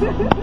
Ha ha ha!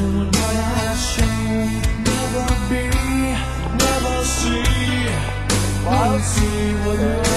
doing what I should never be, never see. I'll see what you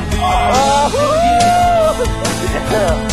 oh.